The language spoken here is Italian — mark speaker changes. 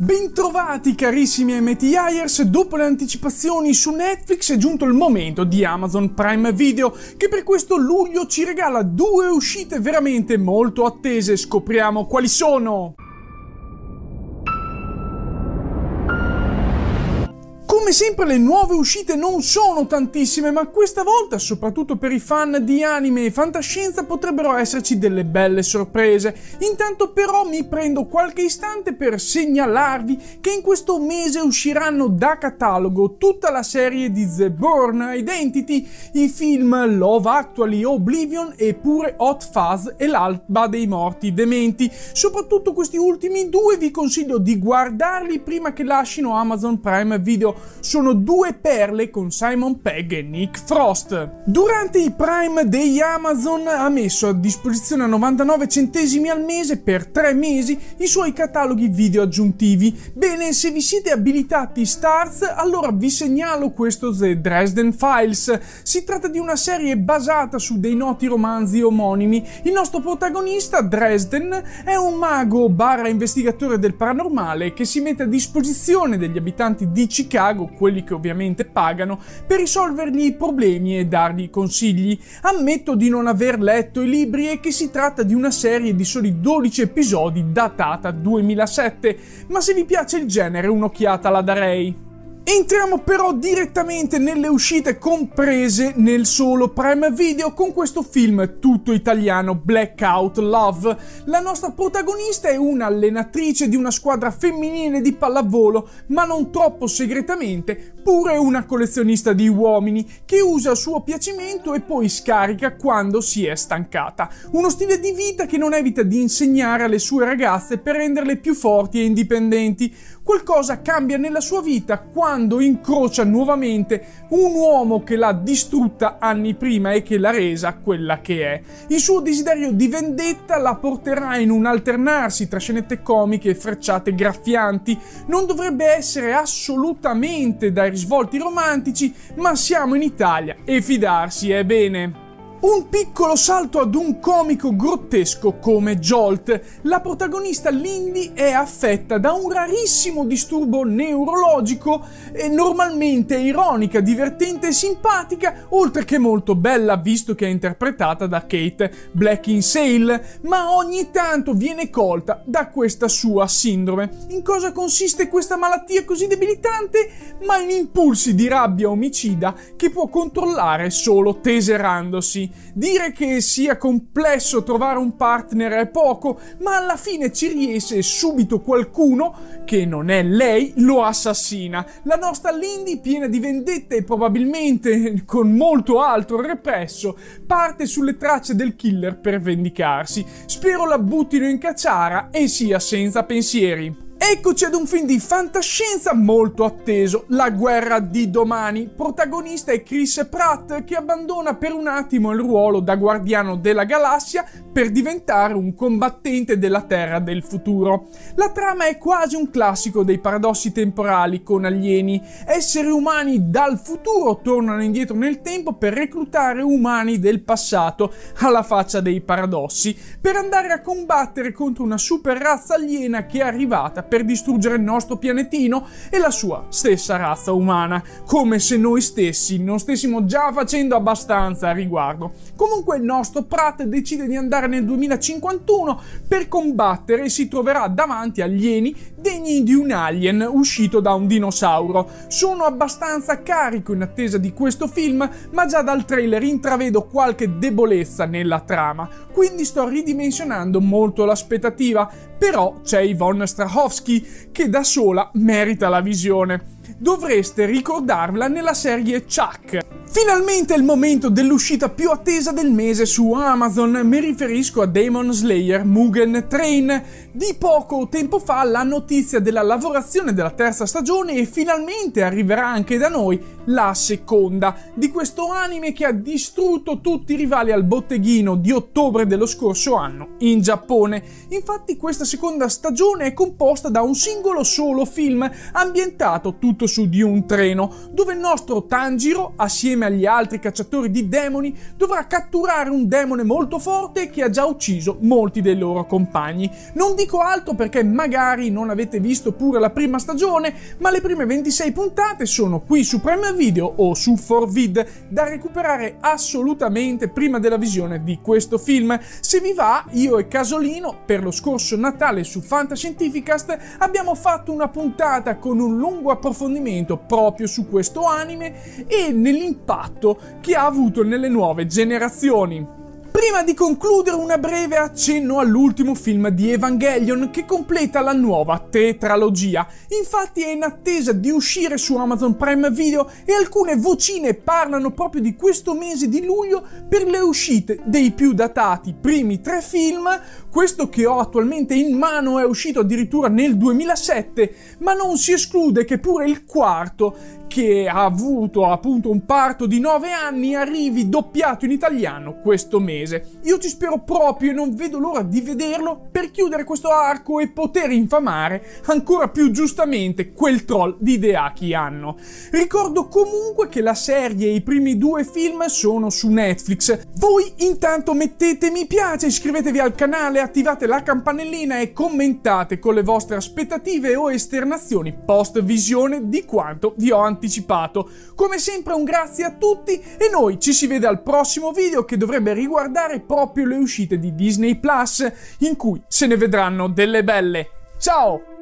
Speaker 1: Bentrovati carissimi MT Hires, dopo le anticipazioni su Netflix è giunto il momento di Amazon Prime Video che per questo luglio ci regala due uscite veramente molto attese, scopriamo quali sono! Come sempre le nuove uscite non sono tantissime, ma questa volta, soprattutto per i fan di anime e fantascienza, potrebbero esserci delle belle sorprese. Intanto però mi prendo qualche istante per segnalarvi che in questo mese usciranno da catalogo tutta la serie di The Bourne Identity, i film Love Actually, Oblivion e pure Hot Fuzz e l'Alba dei Morti Dementi. Soprattutto questi ultimi due vi consiglio di guardarli prima che lasciano Amazon Prime Video sono due perle con Simon Pegg e Nick Frost. Durante i Prime degli Amazon ha messo a disposizione a 99 centesimi al mese per tre mesi i suoi cataloghi video aggiuntivi. Bene, se vi siete abilitati Stars, allora vi segnalo questo The Dresden Files. Si tratta di una serie basata su dei noti romanzi omonimi. Il nostro protagonista, Dresden, è un mago barra investigatore del paranormale che si mette a disposizione degli abitanti di Chicago quelli che ovviamente pagano, per risolvergli i problemi e dargli consigli. Ammetto di non aver letto i libri e che si tratta di una serie di soli 12 episodi datata 2007, ma se vi piace il genere un'occhiata la darei. Entriamo però direttamente nelle uscite comprese nel solo Prime Video con questo film tutto italiano Blackout Love. La nostra protagonista è un'allenatrice di una squadra femminile di pallavolo, ma non troppo segretamente, pure una collezionista di uomini che usa a suo piacimento e poi scarica quando si è stancata. Uno stile di vita che non evita di insegnare alle sue ragazze per renderle più forti e indipendenti. Qualcosa cambia nella sua vita quando incrocia nuovamente un uomo che l'ha distrutta anni prima e che l'ha resa quella che è. Il suo desiderio di vendetta la porterà in un alternarsi tra scenette comiche e frecciate graffianti. Non dovrebbe essere assolutamente dai risvolti romantici, ma siamo in Italia e fidarsi è bene. Un piccolo salto ad un comico grottesco come Jolt. La protagonista Lindy è affetta da un rarissimo disturbo neurologico e normalmente ironica, divertente e simpatica, oltre che molto bella visto che è interpretata da Kate Beckinsale, ma ogni tanto viene colta da questa sua sindrome. In cosa consiste questa malattia così debilitante? Ma in impulsi di rabbia omicida che può controllare solo teserandosi. Dire che sia complesso trovare un partner è poco, ma alla fine ci riesce e subito qualcuno, che non è lei, lo assassina. La nostra Lindy, piena di vendette e probabilmente con molto altro represso, parte sulle tracce del killer per vendicarsi. Spero la buttino in cacciara e sia senza pensieri. Eccoci ad un film di fantascienza molto atteso, La guerra di domani. Protagonista è Chris Pratt che abbandona per un attimo il ruolo da guardiano della galassia per diventare un combattente della Terra del futuro. La trama è quasi un classico dei paradossi temporali con alieni. Esseri umani dal futuro tornano indietro nel tempo per reclutare umani del passato, alla faccia dei paradossi, per andare a combattere contro una super razza aliena che è arrivata per distruggere il nostro pianetino e la sua stessa razza umana, come se noi stessi non stessimo già facendo abbastanza a riguardo. Comunque il nostro Pratt decide di andare nel 2051 per combattere e si troverà davanti alieni degni di un alien uscito da un dinosauro. Sono abbastanza carico in attesa di questo film, ma già dal trailer intravedo qualche debolezza nella trama, quindi sto ridimensionando molto l'aspettativa, però c'è Yvonne Strahovski Kowalski che da sola merita la visione. Dovreste ricordarvela nella serie Chuck. Finalmente è il momento dell'uscita più attesa del mese su Amazon, mi riferisco a Demon Slayer Mugen Train. Di poco tempo fa la notizia della lavorazione della terza stagione e finalmente arriverà anche da noi la seconda di questo anime che ha distrutto tutti i rivali al botteghino di ottobre dello scorso anno in Giappone. Infatti questa seconda stagione è composta da un singolo solo film ambientato tutto tutto su di un treno, dove il nostro Tanjiro, assieme agli altri cacciatori di demoni, dovrà catturare un demone molto forte che ha già ucciso molti dei loro compagni. Non dico altro perché magari non avete visto pure la prima stagione, ma le prime 26 puntate sono qui su Prime Video o su 4Vid da recuperare assolutamente prima della visione di questo film. Se vi va, io e Casolino per lo scorso Natale su Fantascientificast abbiamo fatto una puntata con un lungo approfondimento proprio su questo anime e nell'impatto che ha avuto nelle nuove generazioni. Prima di concludere una breve accenno all'ultimo film di Evangelion che completa la nuova tetralogia. Infatti è in attesa di uscire su Amazon Prime Video e alcune vocine parlano proprio di questo mese di luglio per le uscite dei più datati primi tre film. Questo che ho attualmente in mano è uscito addirittura nel 2007, ma non si esclude che pure il quarto che ha avuto appunto un parto di 9 anni arrivi doppiato in italiano questo mese. Io ci spero proprio e non vedo l'ora di vederlo per chiudere questo arco e poter infamare ancora più giustamente quel troll di Hideaki Anno. Ricordo comunque che la serie e i primi due film sono su Netflix. Voi intanto mettete mi piace, iscrivetevi al canale, attivate la campanellina e commentate con le vostre aspettative o esternazioni post visione di quanto vi ho anticipato. Come sempre un grazie a tutti e noi ci si vede al prossimo video che dovrebbe riguardare proprio le uscite di Disney Plus in cui se ne vedranno delle belle. Ciao!